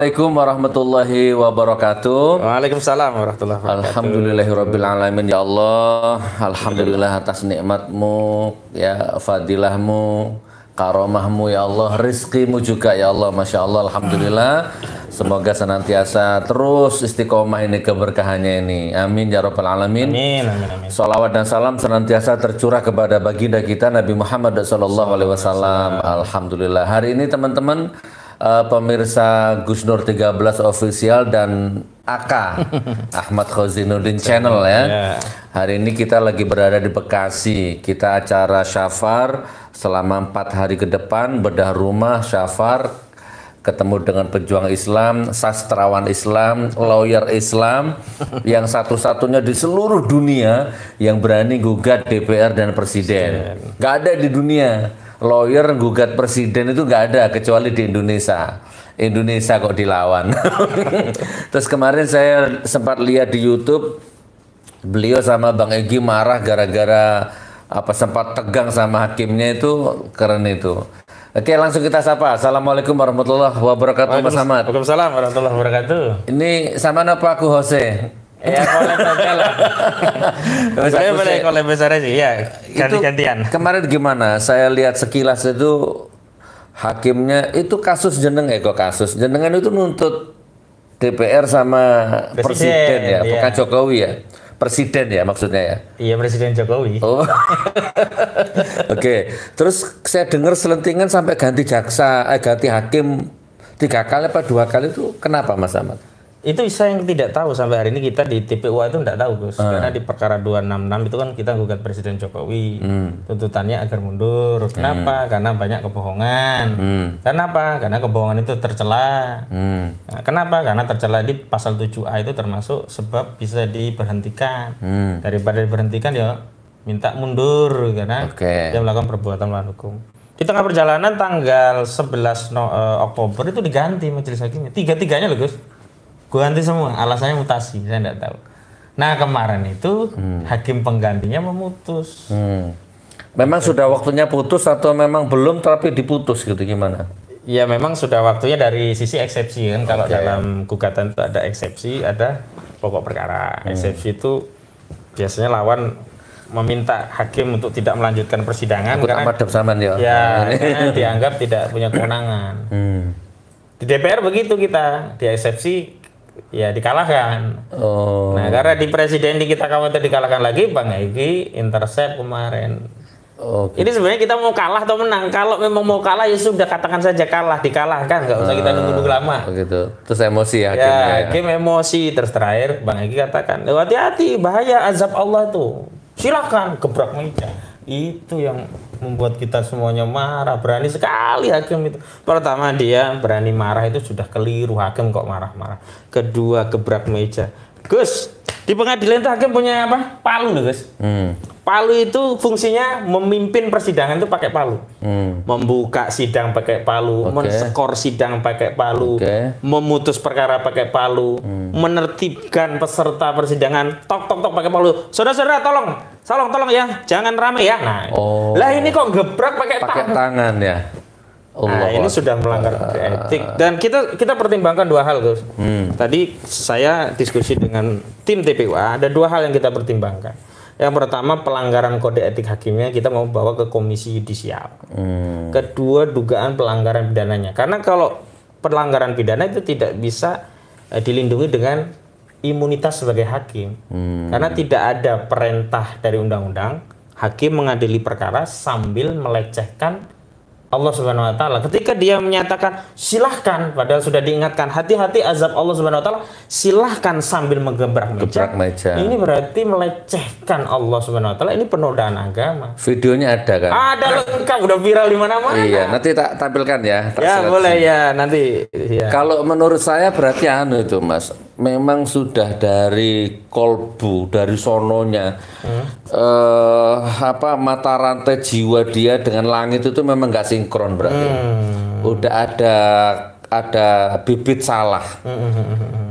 Assalamualaikum warahmatullahi wabarakatuh. Waalaikumsalam warahmatullahi wabarakatuh. Alhamdulillahirabbil alamin ya Allah. Alhamdulillah atas nikmatmu, ya fadilahmu, karomahmu ya Allah, rizkimu juga ya Allah. Masya Allah, Alhamdulillah. Semoga senantiasa terus istiqomah ini keberkahannya ini. Amin ya rabbal alamin. Amin, amin, amin. Salawat dan salam senantiasa tercurah kepada baginda kita Nabi Muhammad Wasallam. Alhamdulillah. Hari ini teman-teman uh, pemirsa Gus Nur 13 official dan AK Ahmad Khozinuddin Channel ya. Ya. Hari ini kita lagi berada di Bekasi. Kita acara syafar selama empat hari ke depan bedah rumah syafar ketemu dengan pejuang Islam, sastrawan Islam, lawyer Islam yang satu-satunya di seluruh dunia yang berani gugat DPR dan presiden. Gak ada di dunia lawyer gugat presiden itu nggak ada kecuali di Indonesia. Indonesia kok dilawan. Terus kemarin saya sempat lihat di YouTube beliau sama Bang Egi marah gara-gara apa sempat tegang sama hakimnya itu keren itu. Oke langsung kita sapa. Assalamualaikum warahmatullahi wabarakatuh Mas Ahmad. Waalaikumsalam warahmatullahi wabarakatuh. Ini sama apa aku Jose? Ya, kolab lah. Mas Boleh, ya. kolab besar aja. Ya, ganti-gantian. Kemarin gimana? Saya lihat sekilas itu hakimnya itu kasus jeneng eh kok kasus jenengan itu nuntut DPR sama presiden, Presiden, ya, iya. bukan Jokowi ya. Presiden ya maksudnya ya. Iya, Presiden Jokowi. Oh. Oke, terus saya dengar selentingan sampai ganti jaksa, eh, ganti hakim tiga kali apa dua kali itu kenapa Mas Ahmad? Itu saya yang tidak tahu sampai hari ini kita di TPUA itu tidak tahu, Gus. Ah. Karena di perkara 266 itu kan kita gugat Presiden Jokowi. Hmm. Tuntutannya agar mundur. Kenapa? Karena banyak kebohongan. Kenapa? Karena kebohongan itu tercela. Hmm. Nah, kenapa? Karena tercela di pasal 7A itu termasuk sebab bisa diberhentikan. Hmm. Daripada diberhentikan ya minta mundur karena Oke. dia melakukan perbuatan melawan hukum. Di tengah perjalanan tanggal 11 no- eh, Oktober itu diganti majelis hakimnya. Tiga-tiganya loh Gus. Ganti semua. Alasannya mutasi, saya tidak tahu. Nah kemarin itu hakim penggantinya memutus. Hmm. Memang sudah waktunya putus atau memang belum tapi diputus gitu gimana? Ya memang sudah waktunya dari sisi eksepsi kan kalau dalam gugatan itu ada eksepsi, ada pokok perkara. Eksepsi itu biasanya lawan meminta hakim untuk tidak melanjutkan persidangan Ikut karena ya. ya karena dianggap tidak punya kewenangan. Hmm. Di DPR begitu kita, di eksepsi ya dikalahkan. Oh. Nah karena di presiden di kita khawatir dikalahkan lagi, Bang Egy intercept kemarin. Oke. Ini sebenarnya kita mau kalah atau menang. Kalau memang mau kalah ya sudah katakan saja kalah, dikalahkan, nggak usah kita nunggu-nunggu lama. Begitu. Terus emosi ya Ya, ya. hakim emosi terus terakhir Bang Egy katakan, "Eh, hati-hati bahaya azab Allah tuh. Silahkan gebrak meja. Itu yang membuat kita semuanya marah. Berani sekali hakim itu. Pertama dia berani marah itu sudah keliru hakim kok marah-marah. Kedua gebrak meja. Gus, di pengadilan itu hakim punya apa? Palu loh, Gus. Hmm. Palu itu fungsinya memimpin persidangan itu pakai palu. Hmm. Membuka sidang pakai palu, Oke. menskor sidang pakai palu, Oke. memutus perkara pakai palu, menertibkan peserta persidangan tok tok tok pakai palu. Saudara-saudara tolong, tolong tolong ya, jangan rame ya. Nah, Oh. lah ini kok gebrak pakai Pakai tangan. tangan ya. Nah, ini Akbar. sudah melanggar kode etik dan kita kita pertimbangkan dua hal, Gus. Hmm. Tadi saya diskusi dengan tim TPUA, ada dua hal yang kita pertimbangkan. Yang pertama pelanggaran kode etik hakimnya kita mau bawa ke komisi yudisial. Hmm. Kedua dugaan pelanggaran pidananya. Karena kalau pelanggaran pidana itu tidak bisa eh, dilindungi dengan imunitas sebagai hakim. Karena tidak ada perintah dari undang-undang hakim mengadili perkara sambil melecehkan Allah Subhanahu wa taala. Ketika dia menyatakan silahkan padahal sudah diingatkan hati-hati azab Allah Subhanahu wa taala, silahkan sambil menggebrak meja. Gebrak meja. Ini berarti melecehkan Allah Subhanahu wa taala. Ini penodaan agama. Videonya ada kan? Ada lengkap udah viral di mana-mana. Iya, nanti tak tampilkan ya. tak Ya seleksi. boleh ya nanti ya. Kalau menurut saya berarti anu itu Mas, memang sudah dari kolbu, dari sononya, eh apa mata rantai jiwa dia dengan langit itu memang nggak sinkron berarti. Udah ada ada bibit salah,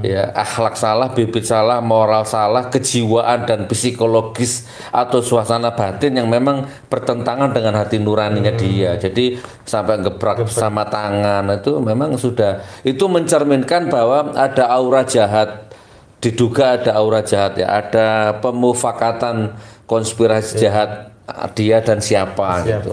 ya akhlak salah, bibit salah, moral salah, kejiwaan dan psikologis atau suasana batin yang memang bertentangan dengan hati nuraninya dia. Jadi sampai gebrak sama tangan itu memang sudah itu mencerminkan bahwa ada aura jahat, diduga ada aura jahat ya, ada pemufakatan konspirasi jahat dia dan siapa, gitu.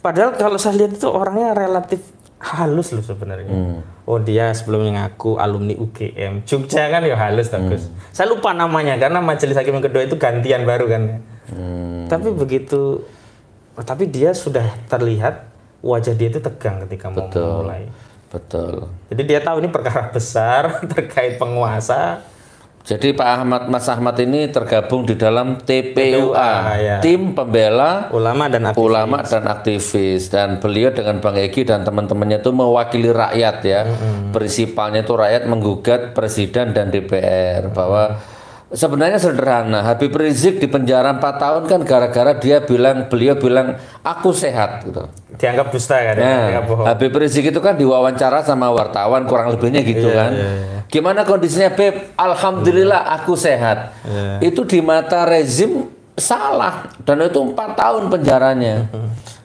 Padahal kalau saya lihat itu orangnya relatif halus loh sebenarnya. Oh dia sebelumnya ngaku alumni UGM. Jogja kan ya halus bagus. Saya lupa namanya karena majelis hakim yang kedua itu gantian baru kan. Tapi begitu, tapi dia sudah terlihat wajah dia itu tegang ketika mau memulai. Betul. Jadi dia tahu ini perkara besar terkait penguasa. Jadi Pak Ahmad Mas Ahmad ini tergabung di dalam TPUA, ya. tim pembela Ulama dan aktivis. ulama dan aktivis dan beliau dengan Bang Egi dan teman-temannya itu mewakili rakyat ya. Prinsipalnya itu rakyat menggugat presiden dan DPR bahwa sebenarnya sederhana. Habib Rizik di penjara 4 tahun kan gara-gara dia bilang beliau bilang aku sehat gitu. Dianggap dusta kan? ya? Nah, Dianggap bohong. Habib Rizik itu kan diwawancara sama wartawan kurang lebihnya gitu Iya, kan. Gimana kondisinya Beb? Alhamdulillah aku sehat. Iya. Itu di mata rezim salah dan itu empat tahun penjaranya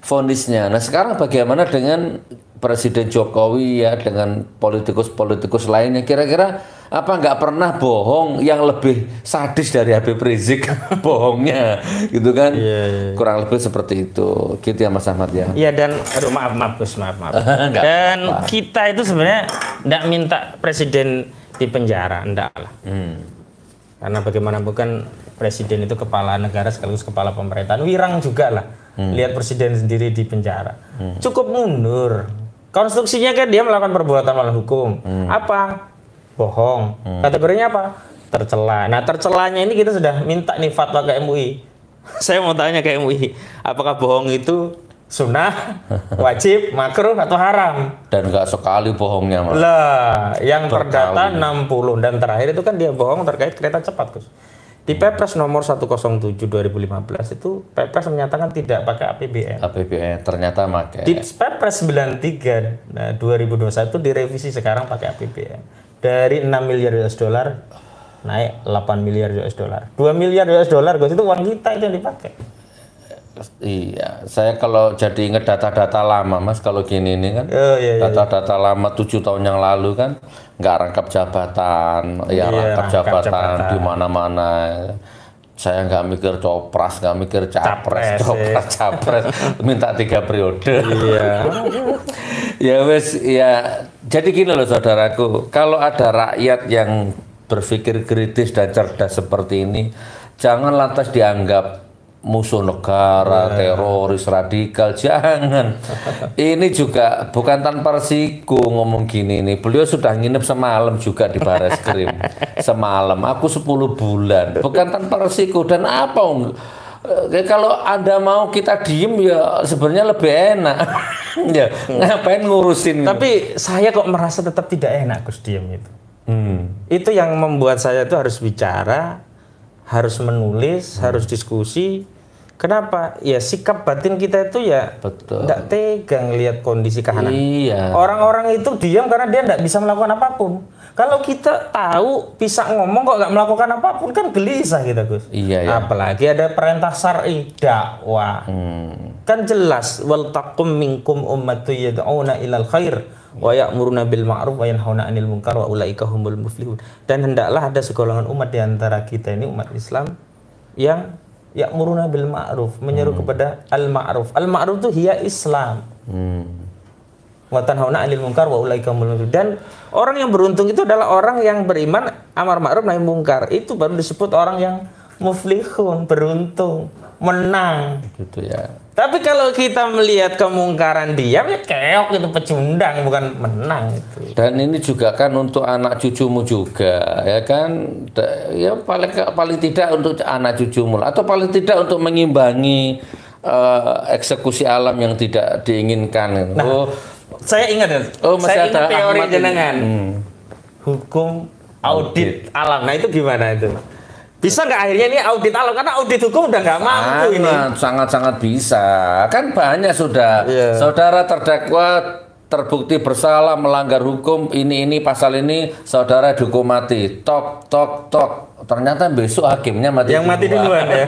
vonisnya. Nah sekarang bagaimana dengan Presiden Jokowi ya dengan politikus-politikus lainnya kira-kira apa nggak pernah bohong yang lebih sadis dari Habib Rizik bohongnya gitu kan Iya, kurang lebih seperti itu gitu ya Mas Ahmad ya Iya dan aduh maaf maaf Gus maaf maaf. Dan kita itu sebenarnya tidak minta presiden di penjara, enggak lah. Hmm. Karena bagaimanapun kan presiden itu kepala negara sekaligus kepala pemerintahan, wirang juga lah. Hmm. Lihat presiden sendiri di penjara, cukup mundur. Konstruksinya kan dia melakukan perbuatan melawan hukum. Hmm. Apa? Bohong. Kategorinya apa? Tercela. Nah tercelanya ini kita sudah minta nih fatwa ke MUI. Saya mau tanya ke MUI, apakah bohong itu sunnah, wajib, makruh atau haram? dan nggak sekali bohongnya Mas. Lah, yang perdata 60 dan terakhir itu kan dia bohong terkait kereta cepat, Gus. Di Perpres nomor 107 2015 itu Perpres menyatakan tidak pakai APBN. APBN ternyata make Di Perpres 93 nah, 2021 direvisi sekarang pakai APBN. Dari 6 miliar US dollar naik 8 miliar US dollar. 2 miliar US dollar, Gus, itu uang kita itu yang dipakai. iya saya kalau jadi inget data-data lama mas kalau gini ini kan Oh iya, iya. data-data lama tujuh tahun yang lalu kan nggak rangkap jabatan Iya, ya rangkap rangkap jabatan, jabatan. di mana-mana saya nggak mikir copras nggak mikir Capres, capres, copras capres. Minta tiga periode. Iya. ya wes ya. Jadi gini loh saudaraku. Kalau ada rakyat yang berpikir kritis dan cerdas seperti ini jangan lantas dianggap musuh negara, teroris, radikal, jangan. Ini juga bukan tanpa resiko ngomong gini nih. Beliau sudah nginep semalam juga di baris krim. Semalam, aku 10 bulan. Bukan tanpa resiko dan apa? Eh, kalau anda mau kita diem ya sebenarnya lebih enak ya ngapain ngurusin Tapi saya kok merasa tetap tidak enak Gus diam itu. Hmm. Itu yang membuat saya itu harus bicara, harus menulis, harus diskusi. Kenapa? Ya sikap batin kita itu ya Betul. tidak tega ngelihat kondisi kahanan. Iya. Orang-orang itu diam karena dia tidak bisa melakukan apa pun. Kalau kita tahu bisa ngomong kok nggak melakukan apa pun kan gelisah kita Gus. Iya, ya. Apalagi ada perintah syar'i dakwah. Hmm. Kan jelas wal taqum minkum ummatu yad'una ilal khair wa ya'muruna bil ma'ruf wa yanhauna 'anil munkar wa ulaika humul muflihun. Dan hendaklah ada segolongan umat di antara kita ini umat Islam yang ya'muruna bil ma'ruf, menyeru kepada al ma'ruf. Al ma'ruf itu hiya Islam. Hmm. Wa tanhauna 'anil munkar wa ulaika. Dan orang yang beruntung itu adalah orang yang beriman amar ma'ruf nahi munkar. Itu baru disebut orang yang muflihun, beruntung, menang. gitu ya Tapi kalau kita melihat kemungkaran diam ya keok itu pecundang bukan menang itu. Dan ini juga kan untuk anak cucumu juga, ya kan? Ya paling paling tidak untuk anak cucumu atau paling tidak untuk mengimbangi eh, eksekusi alam yang tidak diinginkan. oh, Saya ingat ya, Oh, masih saya ingat ada teori Ahmad jenengan. Hmm. Hukum audit alam. Nah itu gimana itu? Bisa nggak akhirnya ini audit alam? Karena audit hukum udah nggak mampu ini. sangat sangat sangat bisa. Kan banyak sudah. Iya. saudara terdakwa terbukti bersalah melanggar hukum ini ini pasal ini saudara dihukum mati. Tok tok tok. Ternyata besok hakimnya mati Yang mati duluan. ya.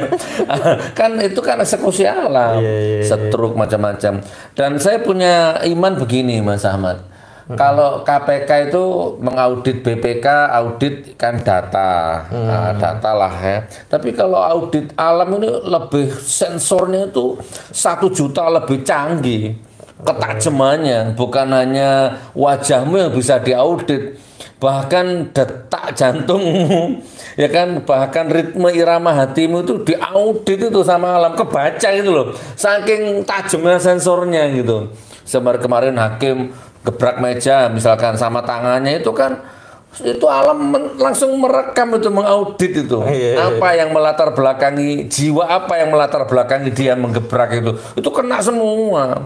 kan itu kan eksekusi alam. Iya, setruk macam-macam. Dan saya punya iman begini Mas Ahmad kalau KPK itu mengaudit BPK, audit kan data, Nah, data lah ya. Tapi kalau audit alam ini lebih sensornya itu satu juta lebih canggih, ketajamannya bukan hanya wajahmu yang bisa diaudit, bahkan detak jantungmu, ya kan, bahkan ritme irama hatimu itu diaudit itu sama alam, kebaca gitu loh, saking tajamnya sensornya gitu. Semar kemarin hakim gebrak meja misalkan sama tangannya itu kan itu alam men- langsung merekam itu mengaudit itu. Iya, iya, apa yang melatar belakangi jiwa apa yang melatar belakangi dia menggebrak itu. Itu kena semua.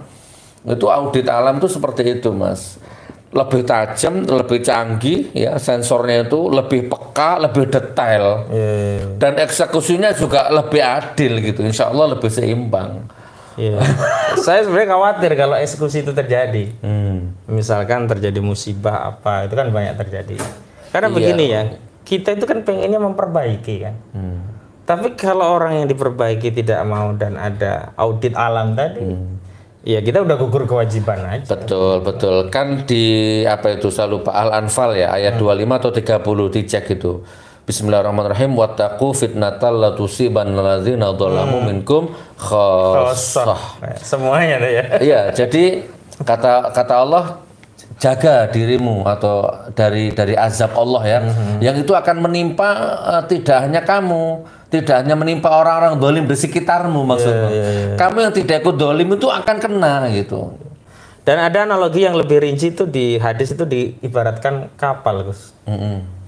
Itu audit alam itu seperti itu mas. Lebih tajam lebih canggih ya sensornya itu lebih peka lebih detail. Iya. dan eksekusinya juga lebih adil gitu. Insya Allah lebih seimbang Iya. Saya sebenarnya khawatir kalau eksekusi itu terjadi. Hmm. Misalkan terjadi musibah apa, itu kan banyak terjadi. Karena Iya. begini ya, kita itu kan pengennya memperbaiki kan. Hmm. Tapi kalau orang yang diperbaiki tidak mau dan ada audit alam tadi, ya kita udah gugur kewajiban aja. Betul, betul. Kan di apa itu saya lupa Al-Anfal ya ayat 25 atau 30 dicek itu. Bismillahirrahmanirrahim wattaqu fitnatal la tusiban alladzina dzalamu minkum khassah. Nah, Semuanya tuh ya. Iya, jadi kata kata Allah jaga dirimu atau dari dari azab Allah ya. Yang itu akan menimpa eh, tidak hanya kamu, tidak hanya menimpa orang-orang dolim di sekitarmu maksudnya. Kamu yang tidak ikut dolim itu akan kena gitu. Dan ada analogi yang lebih rinci itu di hadis itu diibaratkan kapal, Gus.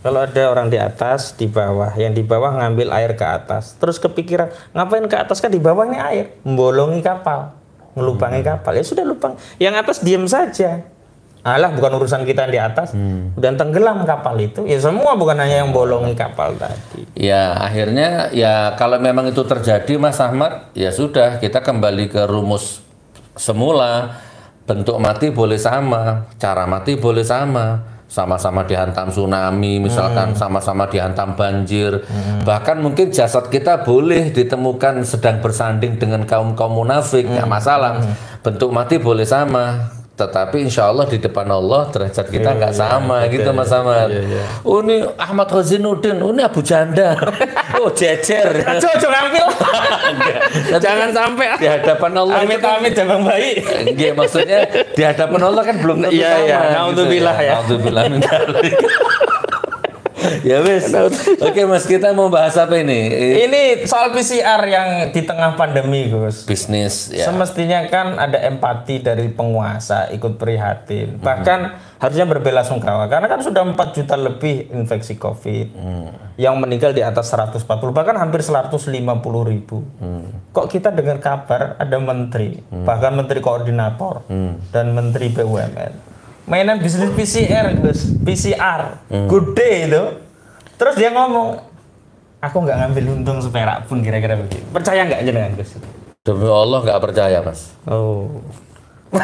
Kalau ada orang di atas, di bawah, yang di bawah ngambil air ke atas, terus kepikiran ngapain ke atas kan di bawah ini air, membolongi kapal, ngelubangi kapal. Ya sudah lubang. Yang atas diam saja. Alah bukan urusan kita yang di atas. Dan tenggelam kapal itu. Ya semua bukan hanya yang bolongi kapal tadi. Ya akhirnya ya kalau memang itu terjadi Mas Ahmad ya sudah kita kembali ke rumus semula bentuk mati boleh sama cara mati boleh sama sama-sama dihantam tsunami misalkan sama-sama dihantam banjir. Bahkan mungkin jasad kita boleh ditemukan sedang bersanding dengan kaum kaum munafik nggak masalah. Bentuk mati boleh sama tetapi insya Allah di depan Allah derajat kita nggak sama gitu Mas Ahmad. Oh ini Ahmad Ghazinuddin, oh ini Abu Janda, oh jejer. Cocok ngambil. Jangan sampai. di hadapan Allah itu kan, Amit-amit jabang bayi. Nggih, maksudnya di hadapan Allah kan belum tentu Iya, sama. iya. gitu Naudzubillah ya. Naudzubillah min. Ya wes. Oke Mas, kita mau bahas apa ini? Eh, Ini soal PCR yang di tengah pandemi, Gus. Bisnis ya. Semestinya kan ada empati dari penguasa ikut prihatin. Hmm. Bahkan harusnya berbela-sungkawa karena kan sudah 4 juta lebih infeksi Covid. Hmm. Yang meninggal di atas 140 bahkan hampir 150 ribu. Hmm. Kok kita dengar kabar ada menteri, bahkan menteri koordinator Hmm. dan menteri BUMN mainan bisnis PCR, Gus. PCR. Hmm. Gede itu. Terus dia ngomong, aku nggak ngambil untung seperak pun kira-kira begitu. Percaya nggak jenengan, Gus? Demi Allah nggak percaya Mas. Oh.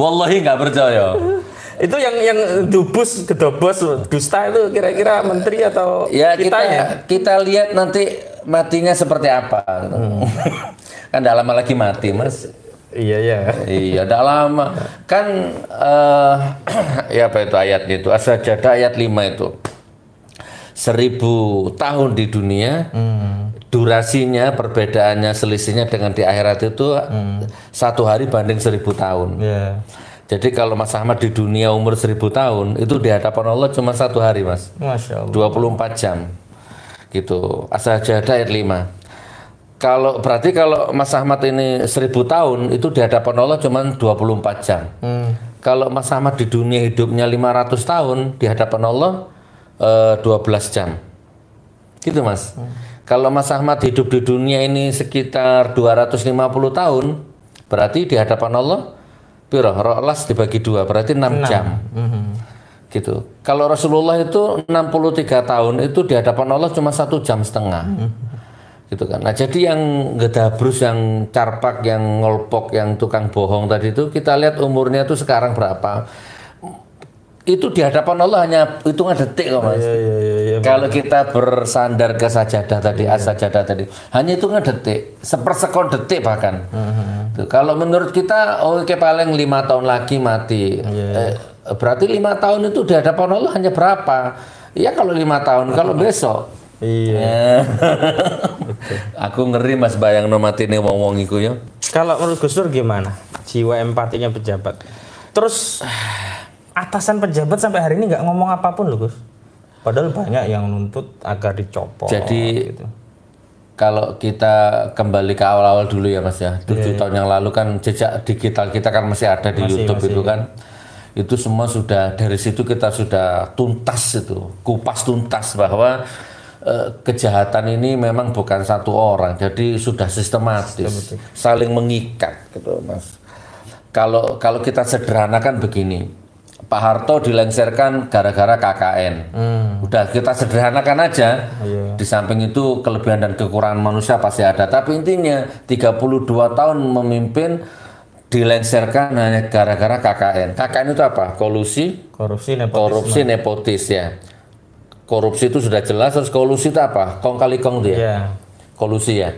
Wallahi nggak percaya. Itu yang yang dubus gedobos dusta itu kira-kira menteri atau Ya kita kitanya? kita lihat nanti matinya seperti apa. kan tidak lama lagi mati Mas. Iya iya. Iya, tidak lama. Kan eh ya apa itu ayatnya itu? As-Sajdah ayat 5 itu. Seribu tahun di dunia, durasinya, perbedaannya, selisihnya dengan di akhirat itu satu hari banding seribu tahun. Iya. Jadi kalau Mas Ahmad di dunia umur seribu tahun, itu di hadapan Allah cuma satu hari, Mas. Masya Allah. 24 jam. Gitu. As-Sajdah ayat 5. Kalau berarti kalau Mas Ahmad ini 1000 tahun itu di hadapan Allah cuma 24 jam. Hmm. Kalau Mas Ahmad di dunia hidupnya 500 tahun di hadapan Allah eh, 12 jam. Gitu Mas. Kalau Mas Ahmad hidup di dunia ini sekitar 250 tahun, berarti di hadapan Allah piro? Rolas dibagi dua, berarti 6 jam Mhm. gitu. Kalau Rasulullah itu 63 tahun itu di hadapan Allah cuma satu jam setengah, gitu kan. Nah jadi yang gedabrus, yang carpak, yang ngolpok, yang tukang bohong tadi itu kita lihat umurnya tuh sekarang berapa. Itu di hadapan Allah hanya hitungan detik kok mas. Iya, iya, iya, iya. Kalau kita bersandar ke sajadah tadi, as sajadah tadi, hanya hitungan detik, sepersekon detik bahkan. Tuh, kalau menurut kita, oh oke paling lima tahun lagi mati. Eh, berarti lima tahun itu di hadapan Allah hanya berapa? Ya kalau lima tahun, kalau besok. Iya. Aku ngeri mas bayang no mati nih wong wong iku ya. Kalau menurut Gus Dur gimana? Jiwa empatinya pejabat. Terus atasan pejabat sampai hari ini nggak ngomong apa pun loh Gus. Padahal banyak yang nuntut agar dicopot. Jadi gitu. kalau kita kembali ke awal-awal dulu ya mas ya, tujuh tahun yang lalu kan jejak digital kita kan masih ada di Masih, YouTube masih. itu kan. Itu semua sudah dari situ kita sudah tuntas itu, kupas tuntas bahwa eh, kejahatan ini memang bukan satu orang, jadi sudah sistematis, saling mengikat gitu mas. Kalau kalau kita sederhanakan begini, Pak Harto dilengsarkan gara-gara KKN. Udah kita sederhanakan aja. Di samping itu kelebihan dan kekurangan manusia pasti ada. Tapi intinya 32 tahun memimpin dilengsarkan hanya gara-gara KKN. KKN itu apa? Kolusi, korupsi nepotisme. korupsi, nepotis ya. Korupsi itu sudah jelas. Terus kolusi itu apa? Kong kali kong dia. Iya. Kolusi ya.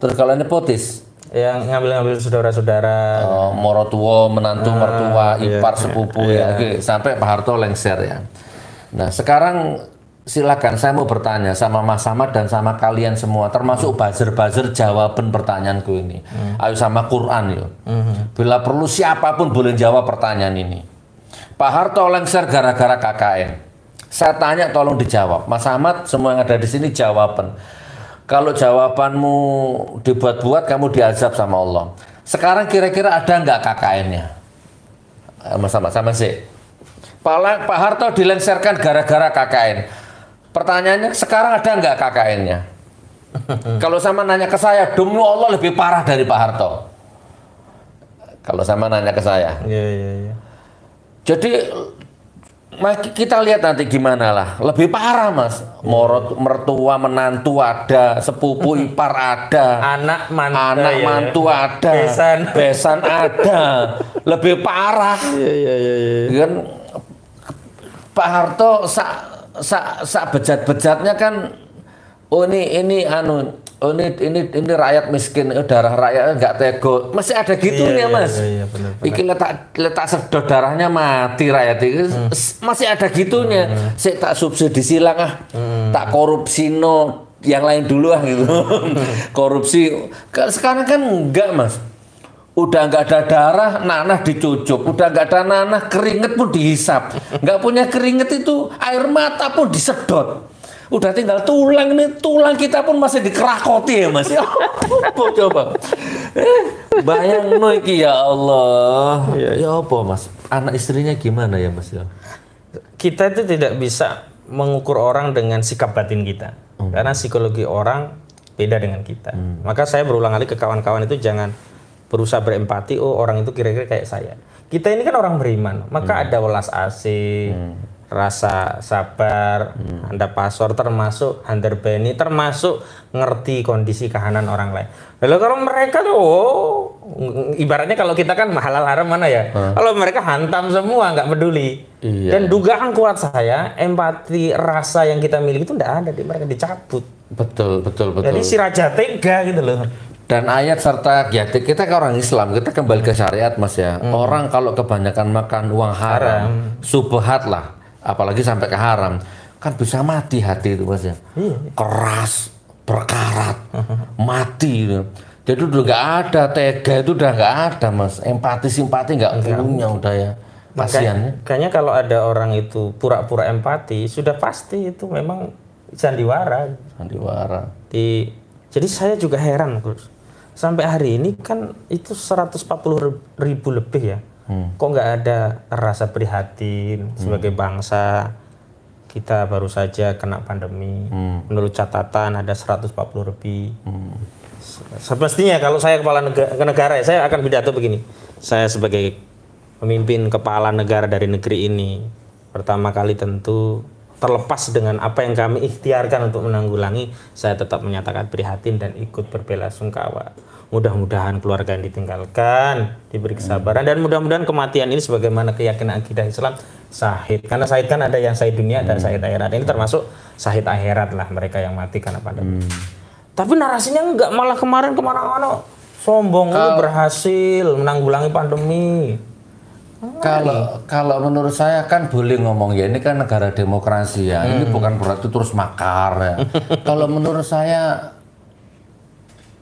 Terus kalau nepotis, Yang ngambil-ngambil saudara-saudara. Oh, morotua, menantu, mertua, ipar, sepupu ya. Oke, sampai Pak Harto lengser ya. Nah, sekarang silakan saya mau bertanya sama Mas Samad dan sama kalian semua, termasuk buzzer-buzzer jawaban pertanyaanku ini. Ayo sama Quran yuk. Bila perlu siapa pun boleh jawab pertanyaan ini. Pak Harto lengser gara-gara KKN. Saya tanya tolong dijawab. Mas Ahmad semua yang ada di sini jawaban. Kalau jawabanmu dibuat-buat kamu diazab sama Allah. Sekarang kira-kira ada nggak KKN-nya? Eh, Mas Ahmad sama sih. Pak, Pak Harto dilengsarkan gara-gara KKN. Pertanyaannya sekarang ada nggak KKN-nya? Kalau sama nanya ke saya, demi Allah lebih parah dari Pak Harto. Kalau sama nanya ke saya. Iya, iya, iya. Jadi ma- kita lihat nanti gimana lah. Lebih parah mas. Morot, mertua, menantu ada, sepupu ipar ada, Anak mantu. anak iya. mantu ada, Besan. besan ada. Lebih parah. Iya, iya, iya, iya. Kan Pak Harto sak sak sak bejat-bejatnya kan oh ini ini anu oh ini ini ini rakyat miskin oh, darah rakyat nggak tego. Masih ada gitu Iya, ya iya, mas. iya, iya, benar, benar. iki letak letak sedot darahnya mati rakyat itu S- masih ada gitunya. Saya tak subsidi silang ah. Tak korupsi no yang lain dulu ah gitu. Korupsi. Ka- sekarang kan enggak mas. Udah nggak ada darah nanah dicucup udah nggak ada nanah keringet pun dihisap. Nggak punya keringet itu air mata pun disedot udah tinggal tulang nih tulang kita pun masih dikerakoti ya mas. Ya apa coba? Eh, bayang no iki ya Allah. Ya apa mas? Anak istrinya gimana ya mas ya? Kita itu tidak bisa mengukur orang dengan sikap batin kita. Karena psikologi orang beda dengan kita. Maka saya berulang kali ke kawan-kawan itu jangan berusaha berempati oh orang itu kira-kira kayak saya. Kita ini kan orang beriman maka ada welas asih rasa sabar anda pasor termasuk handar beni termasuk ngerti kondisi kahanan orang lain. Lalu kalau mereka tuh oh, ibaratnya kalau kita kan halal haram mana ya? Kalau mereka hantam semua nggak peduli. Iya. dan dugaan kuat saya, empati rasa yang kita miliki itu tidak ada di mereka dicabut. betul betul betul. Jadi si raja tega gitu loh. Dan ayat serta ya kita kan orang Islam, kita kembali ke syariat Mas ya. Orang kalau kebanyakan makan uang haram, subhat lah, apalagi sampai ke haram, kan bisa mati hati itu Mas ya. Keras, berkarat, mati itu. Jadi udah nggak ada tega itu udah nggak ada Mas. Empati simpati nggak punya udah ya. Kasihan ya. Makanya kalau ada orang itu pura-pura empati, sudah pasti itu memang sandiwara. Sandiwara. Di, jadi saya juga heran, Gus. Sampai hari ini kan itu 140 ribu lebih ya. Kok nggak ada rasa prihatin sebagai bangsa? Kita baru saja kena pandemi. Menurut catatan ada 140 lebih. Semestinya kalau saya kepala negara, negara ya, saya akan pidato begini. Saya sebagai pemimpin kepala negara dari negeri ini, pertama kali tentu terlepas dengan apa yang kami ikhtiarkan untuk menanggulangi, saya tetap menyatakan prihatin dan ikut berbela sungkawa. Mudah-mudahan keluarga yang ditinggalkan diberi kesabaran dan mudah-mudahan kematian ini sebagaimana keyakinan akidah Islam sahid. Karena sahid kan ada yang sahid dunia dan sahid akhirat. Ini termasuk sahid akhirat lah mereka yang mati karena pandemi. Tapi narasinya enggak malah kemarin ke mana-mana sombong lu berhasil menanggulangi pandemi. Kalau kalau menurut saya kan boleh ngomong ya ini kan negara demokrasi ya. Ini bukan berarti terus makar ya. kalau menurut saya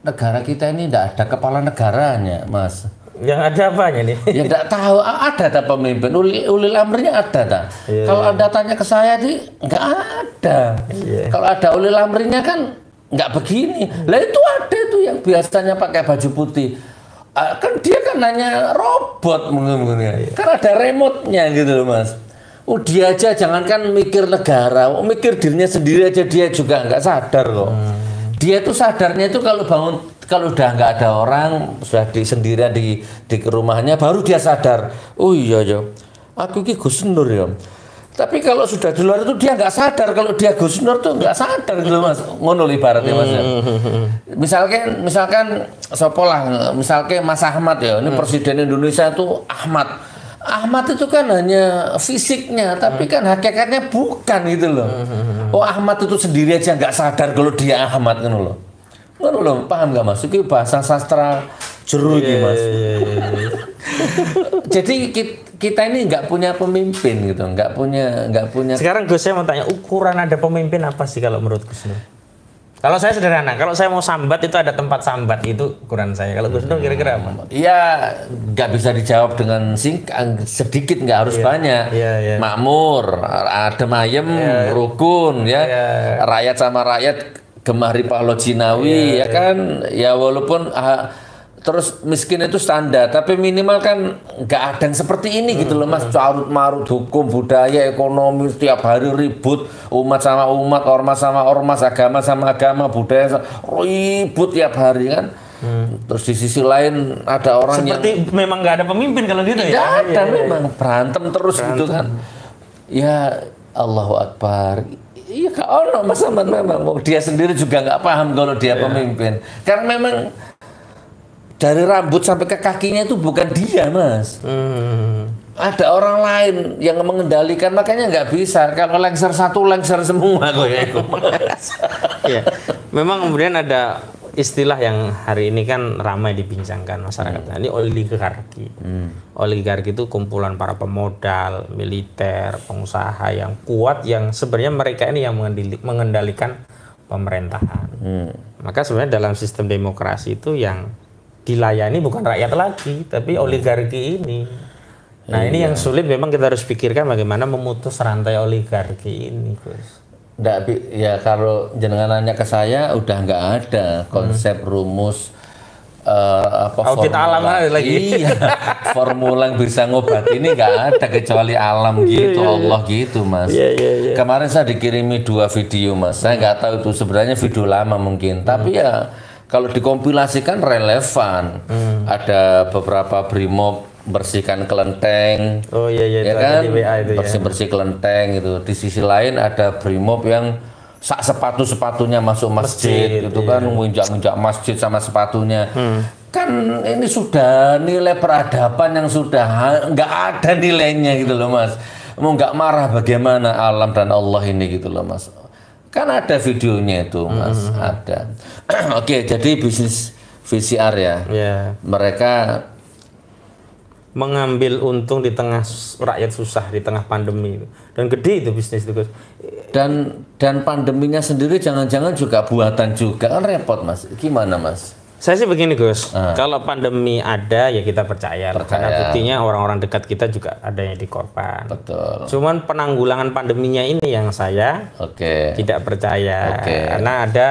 negara kita ini tidak ada kepala negaranya, Mas. Yang ada apanya nih? Ya tidak tahu ada tak pemimpin ulil, ulil amrinya ada tak. Kalau anda tanya ke saya sih nggak ada. Kalau ada ulil amrinya kan nggak begini. Lah itu ada tuh yang biasanya pakai baju putih. Kan dia kan hanya robot mungkin kan ada remote-nya gitu loh mas. Oh dia aja jangankan mikir negara, mikir dirinya sendiri aja dia juga nggak sadar kok. Dia tuh sadarnya itu kalau bangun kalau udah nggak ada orang sudah di sendirian di di rumahnya baru dia sadar. Oh iya ya, aku ki Gus Nur ya. Tapi kalau sudah di luar itu dia nggak sadar kalau dia Gus Nur tuh nggak sadar gitu mas. Ngono ibaratnya mas. ya. Misalkan misalkan sopo lah, misalkan Mas Ahmad ya, ini presiden Indonesia itu Ahmad. Ahmad itu kan hanya fisiknya, tapi kan hakikatnya bukan gitu loh. Oh Ahmad itu sendiri aja nggak sadar kalau dia Ahmad gitu loh. Ngono loh, paham nggak mas? Itu bahasa sastra jeru ini mas. Jadi ki- kita ini nggak punya pemimpin gitu, nggak punya nggak punya Sekarang Gus saya mau tanya ukuran ada pemimpin apa sih kalau menurut Gus? Kalau saya sederhana, kalau saya mau sambat itu ada tempat sambat itu ukuran saya. Kalau Gus Nur kira-kira apa? Ya nggak bisa dijawab dengan singkat, sedikit nggak harus banyak. iya, iya. Makmur, adem ayem, rukun ya. Rakyat sama rakyat gemah ripah lo Cinawi ya kan. Ya walaupun ah, terus miskin itu standar, tapi minimal kan nggak ada yang seperti ini gitu loh mas. Carut marut hukum, budaya, ekonomi setiap hari ribut umat sama umat, ormas sama ormas, agama sama agama, budaya sama- ribut tiap hari kan. Terus di sisi lain ada orang yang Seperti memang nggak ada pemimpin kalau gitu tidak ya? ada memang berantem terus gitu kan. Ya Allahu Akbar. Iya kak ono Mas Ahmad memang dia sendiri juga nggak paham kalau dia pemimpin. Karena memang dari rambut sampai ke kakinya itu bukan dia mas. Hmm. Ada orang lain yang mengendalikan makanya nggak bisa. Kalau lengser satu lengser semua kok ya. Iya. Memang kemudian ada istilah yang hari ini kan ramai dibincangkan masyarakat. Nah, Ini oligarki. Oligarki itu kumpulan para pemodal, militer, pengusaha yang kuat yang sebenarnya mereka ini yang mengendali- mengendalikan pemerintahan. Hmm. Maka sebenarnya dalam sistem demokrasi itu yang dilayani bukan rakyat lagi, tapi oligarki ini. Nah, ini yang sulit memang kita harus pikirkan bagaimana memutus rantai oligarki ini, Gus. Nggak ya kalau jenengan nanya ke saya udah nggak ada konsep rumus eh, apa Audit alam ada lagi. Iya, formula yang bisa ngobat ini nggak ada kecuali alam gitu, Allah gitu mas. Iya, iya, iya. Kemarin saya dikirimi dua video mas, saya nggak tahu itu sebenarnya video lama mungkin, tapi ya kalau dikompilasikan relevan. Hmm. Ada beberapa brimob bersihkan kelenteng, Oh iya iya ya itu kan WA itu ya. bersih bersih kelenteng gitu di sisi lain ada brimob yang sak sepatu sepatunya masuk masjid, Masjid, gitu kan ngunjak ngunjak masjid sama sepatunya Hmm. kan ini sudah nilai peradaban yang sudah nggak ada nilainya gitu loh mas mau nggak marah bagaimana alam dan Allah ini gitu loh mas kan ada videonya itu mas. Hmm, ada. Oke jadi bisnis VCR ya. Ya, mereka mengambil untung di tengah rakyat susah di tengah pandemi. Dan gede itu bisnis itu, Gus. dan dan pandeminya sendiri jangan-jangan juga buatan juga. Kan repot mas. Gimana mas Saya sih begini, Gus. Kalau pandemi ada ya kita percaya. lah. Karena Percaya. buktinya orang-orang dekat kita juga ada yang dikorban. betul Cuman penanggulangan pandeminya ini yang saya oke tidak percaya. Oke. Karena ada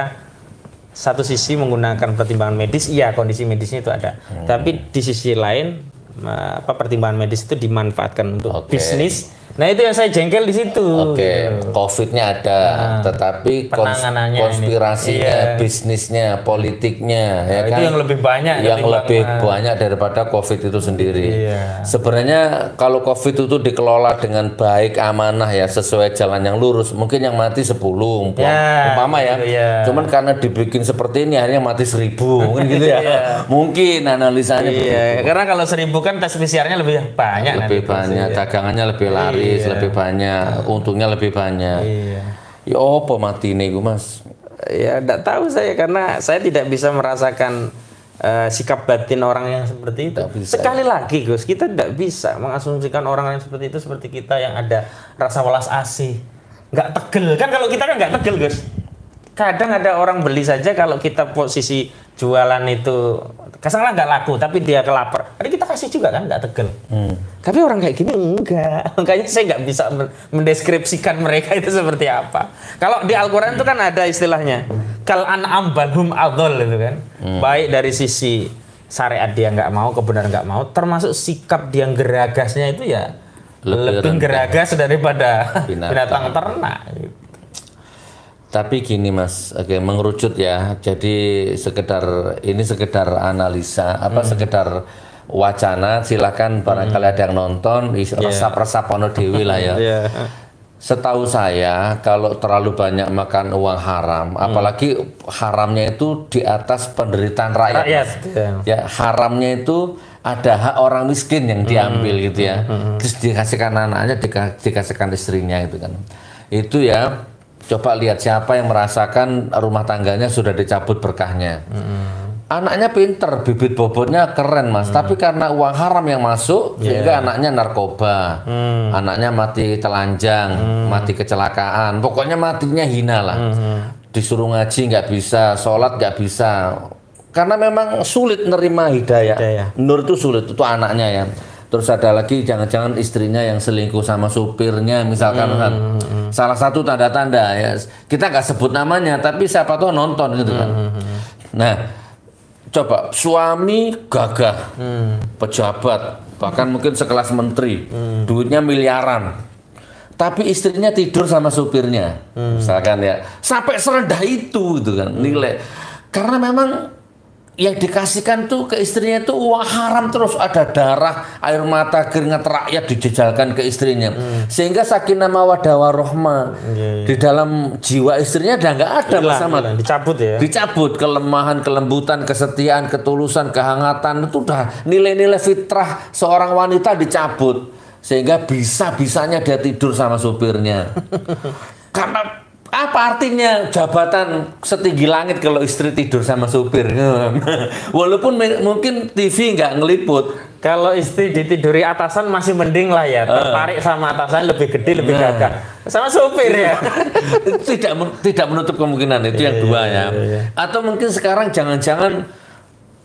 satu sisi menggunakan pertimbangan medis, iya kondisi medisnya itu ada. Hmm. Tapi di sisi lain eh, apa pertimbangan medis itu dimanfaatkan untuk Oke. bisnis Nah itu yang saya jengkel di situ. Oke, gitu. COVID-nya ada, tetapi kons- ini. konspirasinya, Iya. bisnisnya, politiknya, ya itu kan? yang lebih banyak yang lebih ah, banyak daripada COVID itu sendiri. Iya. Sebenarnya kalau COVID itu dikelola dengan baik, amanah ya, sesuai jalan yang lurus, mungkin yang mati 10 umpama, Ya, umpama ya. gitu, ya. Cuman karena dibikin seperti ini akhirnya mati 1000, mungkin gitu ya. Mungkin analisanya Iya, karena kalau seribu kan tes PCR-nya lebih banyak lebih nanti. banyak, dagangannya lebih laris, lebih banyak, untungnya lebih banyak. Iya. Ya apa mati ini gue mas? Ya, tidak tahu saya karena saya tidak bisa merasakan eh, sikap batin orang yang seperti itu. Bisa. Sekali lagi, Gus, kita tidak bisa mengasumsikan orang yang seperti itu seperti kita yang ada rasa welas asih, nggak tegel kan? Kalau kita kan nggak tegel, Gus. Kadang ada orang beli saja kalau kita posisi jualan itu kasarlah nggak laku, tapi dia kelapar. Ada kita kasih juga kan nggak tegel. Tapi orang kayak gini enggak. Makanya saya nggak bisa men- mendeskripsikan mereka itu seperti apa. Kalau di Al-Quran itu kan ada istilahnya. Kal an'am balhum adol itu kan. Baik dari sisi syariat dia nggak mau, kebenaran nggak mau, termasuk sikap dia geragasnya itu ya Lebih lebih, geragas daripada Binatang. binatang, ternak. Tapi gini mas, oke mengerucut ya. Jadi sekedar ini sekedar analisa, apa sekedar wacana. Silakan barangkali ada yang nonton, is- resap-resap ono dewi lah ya. Iya. Setahu saya kalau terlalu banyak makan uang haram, apalagi haramnya itu di atas penderitaan rakyat. Rakyat. Mas. Ya. Ya haramnya itu ada hak orang miskin yang diambil gitu ya. Terus dikasihkan anaknya, dika- dikasihkan istrinya gitu kan. Itu ya coba lihat siapa yang merasakan rumah tangganya sudah dicabut berkahnya. Anaknya pinter, bibit bobotnya keren mas. Tapi karena uang haram yang masuk, sehingga anaknya narkoba, anaknya mati telanjang, mati kecelakaan. Pokoknya matinya hina lah. Disuruh ngaji nggak bisa, sholat nggak bisa. Karena memang sulit nerima hidayah. Hidayah. Nur itu sulit, itu anaknya ya. Terus ada lagi jangan-jangan istrinya yang selingkuh sama supirnya misalkan kan. Salah satu tanda-tanda ya. Kita nggak sebut namanya tapi siapa tahu nonton gitu kan. Nah, coba suami gagah, pejabat, bahkan mungkin sekelas menteri, duitnya miliaran. Tapi istrinya tidur sama supirnya, misalkan ya, sampai serendah itu gitu kan nilai. Karena memang yang dikasihkan tuh ke istrinya itu uang haram terus. Ada darah air mata keringat rakyat dijejalkan ke istrinya. Sehingga sakinah mawadah warohmah di dalam jiwa istrinya udah nggak ada Hilang, bersama hilang. dicabut ya. dicabut. Kelemahan kelembutan kesetiaan ketulusan kehangatan itu udah nilai-nilai fitrah seorang wanita dicabut. Sehingga bisa bisanya dia tidur sama supirnya. Karena apa artinya jabatan setinggi langit kalau istri tidur sama supir walaupun mungkin TV nggak ngeliput Kalau istri ditiduri atasan masih mending lah ya, tertarik sama atasan lebih gede, lebih Nah. gagah. Sama supir ya. tidak tidak menutup kemungkinan itu yang dua ya. Atau mungkin sekarang jangan-jangan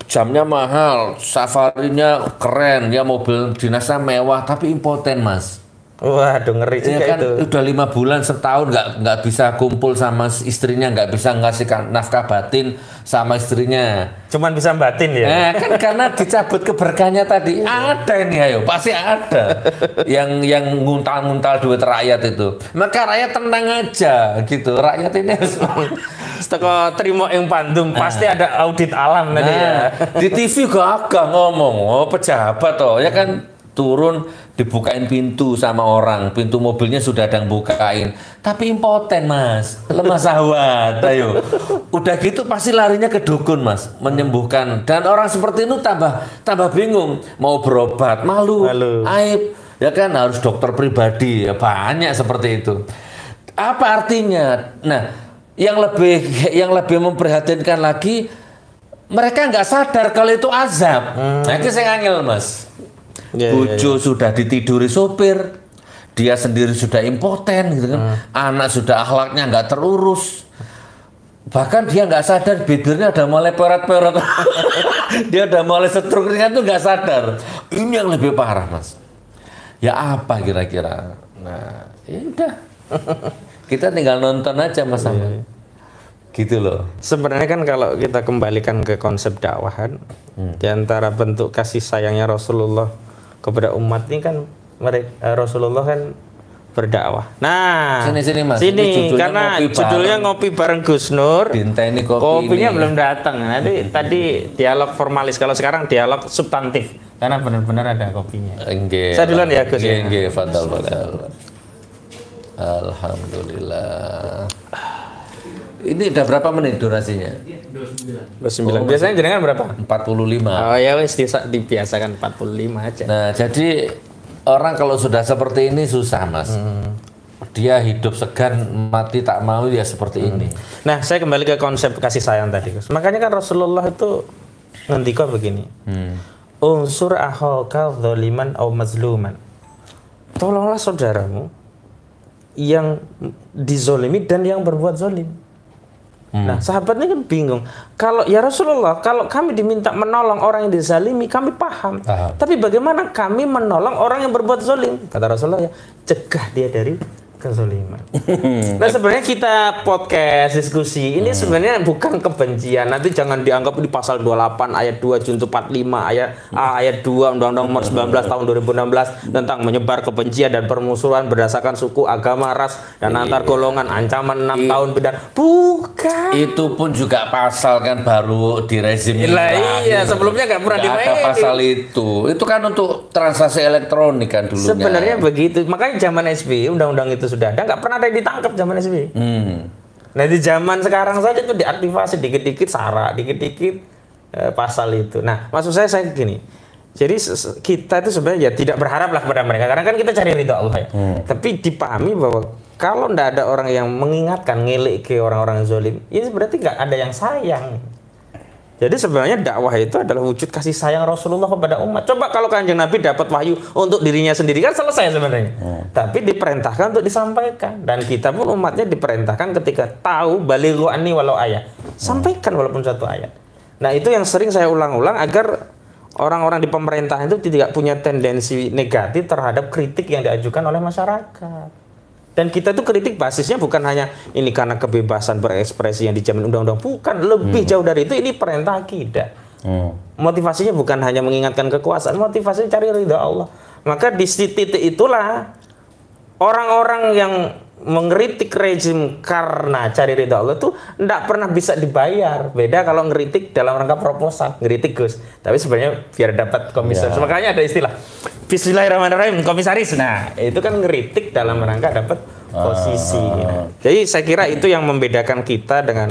jamnya mahal, safarinya keren, ya mobil dinasnya mewah tapi impoten mas. Waduh ngeri Ya juga kan itu. udah lima bulan setahun nggak nggak bisa kumpul sama istrinya, nggak bisa ngasih nafkah batin sama istrinya. Cuman bisa batin ya. Eh, kan karena dicabut keberkahannya tadi ada ini ayo pasti ada yang yang nguntal-nguntal duit rakyat itu maka rakyat tenang aja gitu rakyat ini harus Seteko terima yang pandum pasti ada audit alam tadi ya. Nah, di TV gagah ngomong oh pejabat toh ya kan turun dibukain pintu sama orang pintu mobilnya sudah ada yang bukain. Tapi impoten mas. Lemah sahwat ayo. Udah gitu pasti larinya ke dukun mas menyembuhkan. Dan orang seperti itu tambah tambah bingung. Mau berobat malu, Malu. aib. Ya kan harus dokter pribadi. Ya banyak seperti itu. Apa artinya? Nah yang lebih yang lebih memprihatinkan lagi mereka nggak sadar kalau itu azab. Nah, itu saya ngangil mas. Ya, Bojo sudah ditiduri sopir, dia sendiri sudah impoten gitu kan, anak sudah akhlaknya nggak terurus, bahkan dia nggak sadar bibirnya udah mulai perot-perot, dia udah mulai strukturnya tuh nggak sadar. Ini yang lebih parah mas. Ya apa kira-kira? Nah, ya udah, kita tinggal nonton aja mas Ahmad. Gitu loh. Sebenarnya kan kalau kita kembalikan ke konsep dakwahan, di antara bentuk kasih sayangnya Rasulullah kepada umat ini kan mereka Rasulullah kan berdakwah. Nah, Sini, sini, Mas. Sini, Ini judulnya karena ngopi judulnya bareng. ngopi bareng Gus Nur. Dinteni kopi Kopinya ini. belum datang. Nanti tadi dialog formalis. Kalau sekarang dialog substantif. Karena benar-benar ada kopinya. Enggak. Saya duluan ya, Gus, ya? Enggak, enggak, fadal, fadal. Alhamdulillah. Ini udah berapa menit durasinya? 29. Biasanya jenengan berapa? 45. Oh ya wes di- dibiasakan 45 aja. Nah, jadi orang kalau sudah seperti ini susah, Mas. Hmm. Dia hidup segan, mati tak mau ya seperti ini. Nah, saya kembali ke konsep kasih sayang tadi, Gus. Makanya kan Rasulullah itu ngendika begini. Hmm. Unsur ahoka dzaliman au mazluman. Tolonglah saudaramu yang dizolimi dan yang berbuat zolim. Nah, sahabatnya kan bingung. Kalau ya Rasulullah, kalau kami diminta menolong orang yang dizalimi, kami paham. Paham. Tapi bagaimana kami menolong orang yang berbuat zolim? Kata Rasulullah ya, cegah dia dari kezoliman. nah sebenarnya kita podcast diskusi ini sebenarnya bukan kebencian. Nanti jangan dianggap di pasal 28 ayat 2 junto 45 ayat A ayat 2 Undang-Undang Nomor 19 tahun 2016 tentang menyebar kebencian dan permusuhan berdasarkan suku, agama, ras dan antar golongan ancaman 6 tahun pidana. Bukan. Itu pun juga pasal kan baru di rezim ini Lah iya, sebelumnya nggak pernah Nggak ada dimainin. pasal itu. Itu kan untuk transaksi elektronik kan dulunya. Sebenarnya begitu. Makanya zaman SBY undang-undang itu sudah ada, nggak pernah ada yang ditangkap zaman SBY. Hmm. Nah di zaman sekarang saja itu diaktifasi dikit-dikit sara, dikit-dikit eh, pasal itu. Nah maksud saya saya gini. Jadi kita itu sebenarnya ya tidak berharap lah kepada mereka karena kan kita cari ridho Allah ya. Tapi dipahami bahwa kalau ndak ada orang yang mengingatkan ngelik ke orang-orang zolim, ini berarti nggak ada yang sayang. Jadi sebenarnya dakwah itu adalah wujud kasih sayang Rasulullah kepada umat. Coba kalau kanjeng Nabi dapat wahyu untuk dirinya sendiri kan selesai sebenarnya. Tapi diperintahkan untuk disampaikan dan kita pun umatnya diperintahkan ketika tahu balighu anni walau ayat. Sampaikan walaupun satu ayat. Nah, itu yang sering saya ulang-ulang agar orang-orang di pemerintahan itu tidak punya tendensi negatif terhadap kritik yang diajukan oleh masyarakat. Dan kita itu kritik basisnya bukan hanya ini karena kebebasan berekspresi yang dijamin undang-undang, bukan lebih jauh dari itu ini perintah akidah. Hmm. Motivasinya bukan hanya mengingatkan kekuasaan, motivasinya cari ridha Allah. Maka di titik itulah orang-orang yang mengkritik rezim karena cari ridha Allah itu tidak pernah bisa dibayar. Beda kalau ngeritik dalam rangka proposal, ngeritik Gus. Tapi sebenarnya biar dapat komisaris. Makanya ada istilah Bismillahirrahmanirrahim komisaris. Nah, itu kan ngeritik dalam rangka dapat posisi. Nah, jadi saya kira itu yang membedakan kita dengan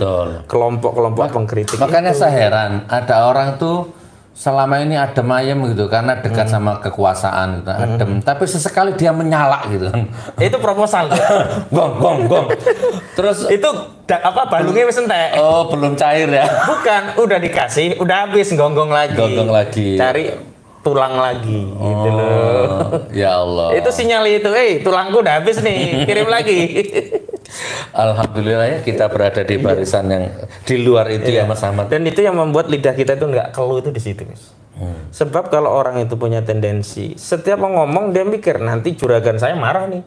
kelompok-kelompok pengkritik. Makanya saya heran, ada orang tuh selama ini adem ayem gitu karena dekat Hmm. sama kekuasaan gitu, adem. Tapi sesekali dia menyala gitu. Itu proposal. gong gong gong. Terus itu apa balungnya wis entek. oh belum cair ya. Bukan, udah dikasih, udah habis gonggong lagi. Gonggong lagi. Cari tulang lagi gitu loh. Oh, ya Allah. Itu sinyal itu, eh tulangku udah habis nih, kirim lagi. Alhamdulillah ya kita berada di barisan yang di luar itu ya Mas Ahmad. Dan itu yang membuat lidah kita itu nggak keluh itu di situ, Mas. Hmm. Sebab kalau orang itu punya tendensi, setiap mau ngomong dia mikir nanti juragan saya marah nih.